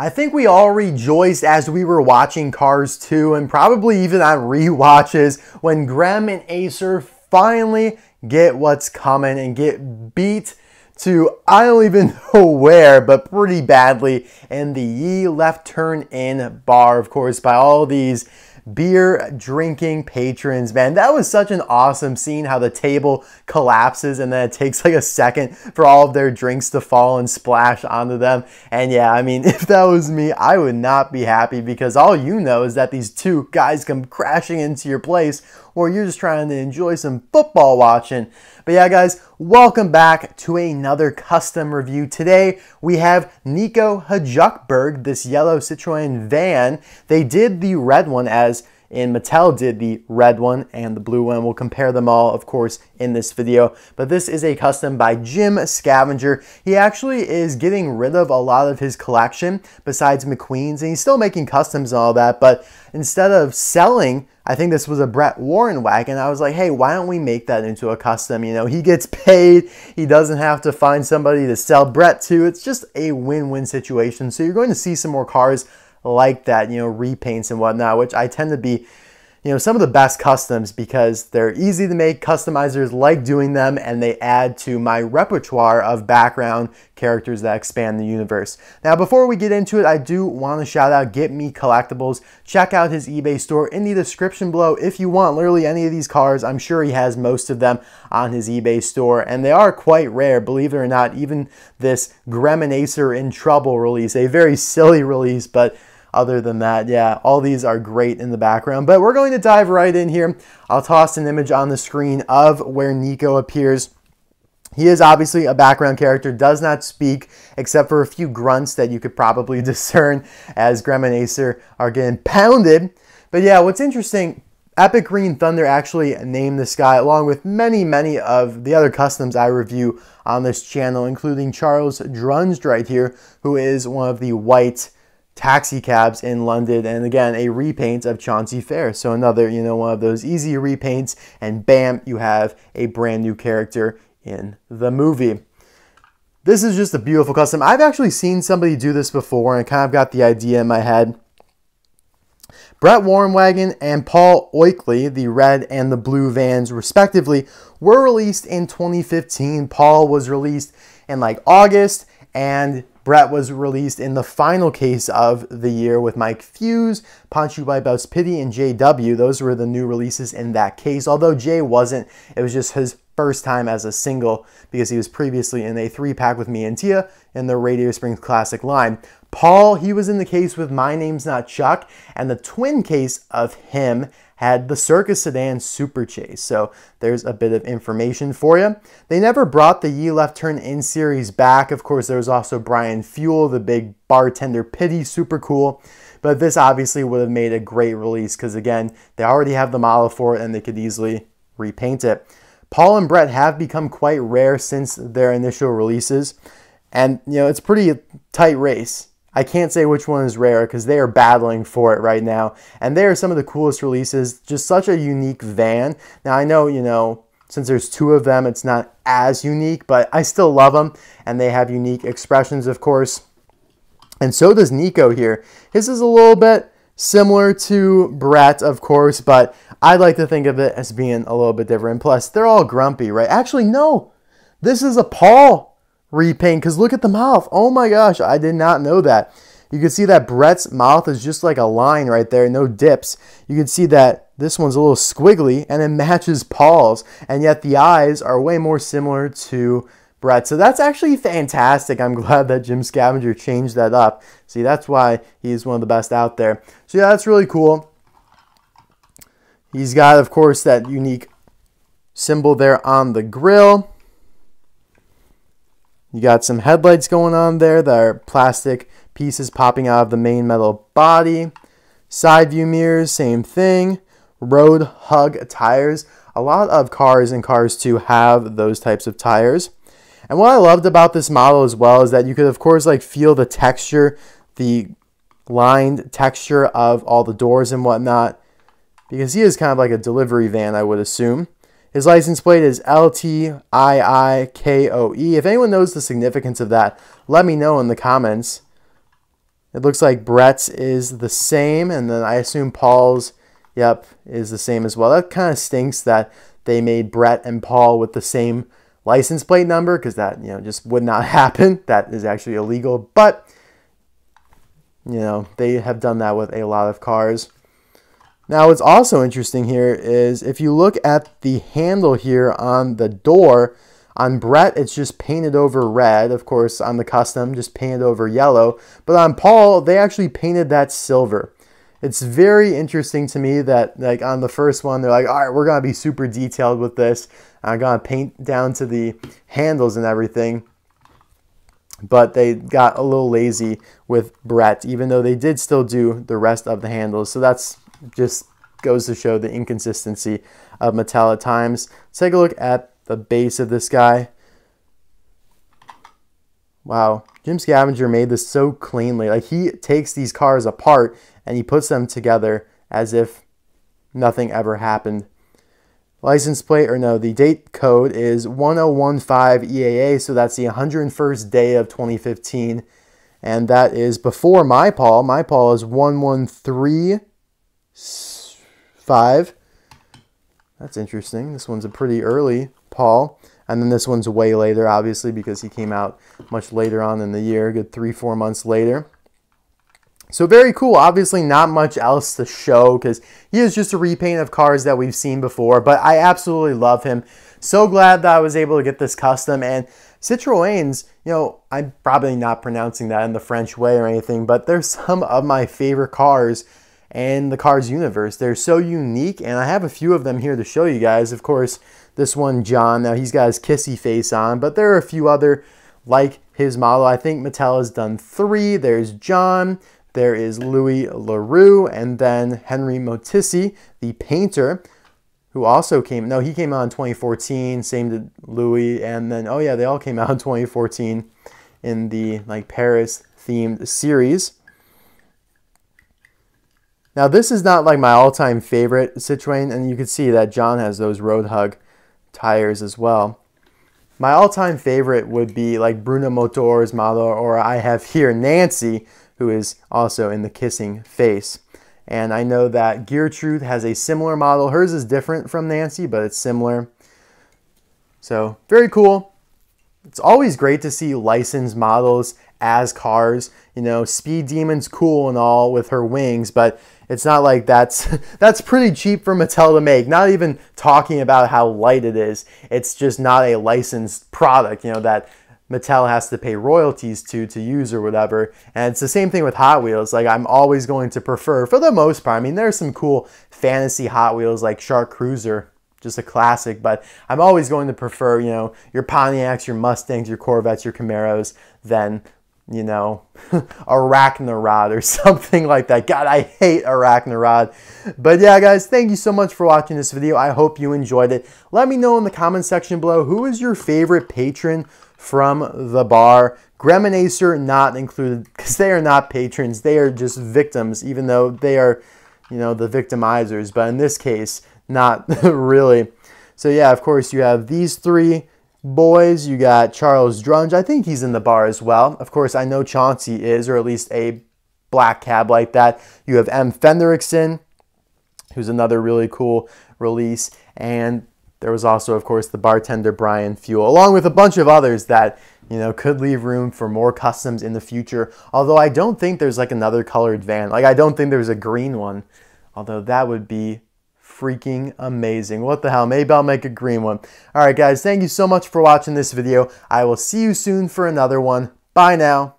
I think we all rejoiced as we were watching Cars 2 and probably even on re-watches when Grem and Acer finally get what's coming and get beat to I don't even know where, but pretty badly. In the Ye Left Turn Inn bar, of course, by all these beer drinking patrons. Man, that was such an awesome scene how the table collapses and then it takes like a second for all of their drinks to fall and splash onto them. And yeah, I mean, if that was me, I would not be happy because all you know is that these two guys come crashing into your place or you're just trying to enjoy some football watching. But yeah, guys, welcome back to another custom review. Today, we have Nico Hjuckberg, this yellow Citroen van. They did the red one as and Mattel did the red one and the blue one. We'll compare them all, of course, in this video. But this is a custom by Jim Scavenger. He actually is getting rid of a lot of his collection besides McQueen's, and he's still making customs and all that. But instead of selling, I think this was a Brett Warren wagon. I was like, hey, why don't we make that into a custom? You know, he gets paid. He doesn't have to find somebody to sell Brett to. It's just a win-win situation. So you're going to see some more cars like that, you know, repaints and whatnot, which I tend to be you know, some of the best customs because they're easy to make. Customizers like doing them and they add to my repertoire of background characters that expand the universe. Now, before we get into it, I do want to shout out Get Me Collectibles. Check out his eBay store in the description below if you want literally any of these cars. I'm sure he has most of them on his eBay store and they are quite rare, believe it or not. Even this Greminacer in Trouble release, a very silly release, but other than that, yeah, all these are great in the background. But we're going to dive right in here. I'll toss an image on the screen of where Nico appears. He is obviously a background character, does not speak except for a few grunts that you could probably discern as Grem and Acer are getting pounded. But yeah, what's interesting, Epic Green Thunder actually named this guy along with many, many of the other customs I review on this channel, including Charles Drunge right here, who is one of the white taxi cabs in London and again a repaint of Chauncey Fair. So another you know one of those easy repaints and bam you have a brand new character in the movie. This is just a beautiful custom. I've actually seen somebody do this before and kind of got the idea in my head. Brett Warrenwagon and Paul Oilkley, the red and the blue vans respectively, were released in 2015. Paul was released in like August and Brett was released in the final case of the year with Mike Fuse, Panchu by Pity, and JW. Those were the new releases in that case. Although Jay wasn't, it was just his first time as a single because he was previously in a three pack with Mia and Tia in the Radiator Springs Classic line. Paul, he was in the case with My Name's Not Chuck, and the twin case of him had the Circus Sedan Super Chase. So there's a bit of information for you. They never brought the Ye Left Turn Inn series back. Of course, there was also Brian Fuel, the big bartender pity, super cool. But this obviously would have made a great release because again, they already have the model for it and they could easily repaint it. Paul and Brett have become quite rare since their initial releases. And, you know, it's pretty tight race. I can't say which one is rare because they are battling for it right now. And they are some of the coolest releases. Just such a unique van. Now, I know, you know, since there's two of them, it's not as unique, but I still love them. And they have unique expressions, of course. And so does Nico here. His is a little bit similar to Brett, of course, but I like to think of it as being a little bit different. Plus, they're all grumpy, right? Actually, no. This is a Paul repaint because look at the mouth. Oh my gosh, I did not know that. You can see that Brett's mouth is just like a line right there, no dips. You can see that this one's a little squiggly and it matches Paul's, and yet the eyes are way more similar to Brett. So that's actually fantastic. I'm glad that Jim Scavenger changed that up. See, that's why he's one of the best out there. So yeah, that's really cool. He's got, of course, that unique symbol there on the grill. You got some headlights going on there that are plastic pieces popping out of the main metal body. Side view mirrors, same thing. Road hug tires. A lot of cars and Cars 2 have those types of tires. And what I loved about this model as well is that you could of course like feel the texture, the lined texture of all the doors and whatnot. Because he is kind of like a delivery van, I would assume. His license plate is LTIIKOE. If anyone knows the significance of that, let me know in the comments. It looks like Brett's is the same, and then I assume Paul's, yep, is the same as well. That kind of stinks that they made Brett and Paul with the same license plate number because that you know just would not happen. That is actually illegal, but you know they have done that with a lot of cars. Now, what's also interesting here is if you look at the handle here on the door, on Brett, it's just painted over red. Of course, on the custom, just painted over yellow. But on Paul, they actually painted that silver. It's very interesting to me that like on the first one, they're like, all right, we're going to be super detailed with this. I'm going to paint down to the handles and everything. But they got a little lazy with Brett, even though they did still do the rest of the handles. So that's just goes to show the inconsistency of at times. Let's take a look at the base of this guy. Wow, Jim Scavenger made this so cleanly. Like he takes these cars apart and he puts them together as if nothing ever happened. License plate, or no, the date code is 1015 EAA, so that's the 101st day of 2015. And that is before my Paul. My Paul is 113 five. That's interesting. This one's a pretty early Paul. And then this one's way later, obviously, because he came out much later on in the year, good three, four months later. So very cool. Obviously, not much else to show because he is just a repaint of cars that we've seen before. But I absolutely love him. So glad that I was able to get this custom. And Citroëns, you know, I'm probably not pronouncing that in the French way or anything, but they're some of my favorite cars and the Cars universe. They're so unique, and I have a few of them here to show you guys. Of course, this one, John, now he's got his kissy face on, but there are a few other like his model. I think Mattel has done three. There's John, there is Louis LaRue, and then Henry Motissi, the painter, who also came, no, he came out in 2014, same to Louis, and then, oh yeah, they all came out in 2014 in the like Paris themed series. Now this is not like my all-time favorite Citroen, and you can see that John has those Road Hug tires as well. My all-time favorite would be like Bruno Motors model, or I have here Nancy, who is also in the kissing face. And I know that Gear Truth has a similar model. Hers is different from Nancy, but it's similar. So very cool. It's always great to see licensed models as cars. You know, Speed Demon's cool and all with her wings, but it's not like that's that's pretty cheap for Mattel to make. Not even talking about how light it is. It's just not a licensed product, you know, that Mattel has to pay royalties to to use or whatever. And it's the same thing with Hot Wheels. Like I'm always going to prefer, for the most part. I mean, there's some cool fantasy Hot Wheels like Shark Cruiser, just a classic. But I'm always going to prefer, you know, your Pontiacs, your Mustangs, your Corvettes, your Camaros than you know, Arachnarod or something like that. God, I hate Arachnarod. But yeah, guys, thank you so much for watching this video. I hope you enjoyed it. Let me know in the comment section below who is your favorite patron from the bar. Grem and Acer not included because they are not patrons. They are just victims, even though they are, you know, the victimizers. But in this case, not really. So yeah, of course, you have these three boys, you got Charles Drunge. I think he's in the bar as well. Of course, I know Chauncey is, or at least a black cab like that. You have M. Fenderickson, who's another really cool release. And there was also, of course, the bartender Brian Fuel, along with a bunch of others that, you know, could leave room for more customs in the future. Although I don't think there's like another colored van. Like, I don't think there's a green one. Although that would be freaking amazing. What the hell? Maybe I'll make a green one. All right, guys, thank you so much for watching this video. I will see you soon for another one. Bye now.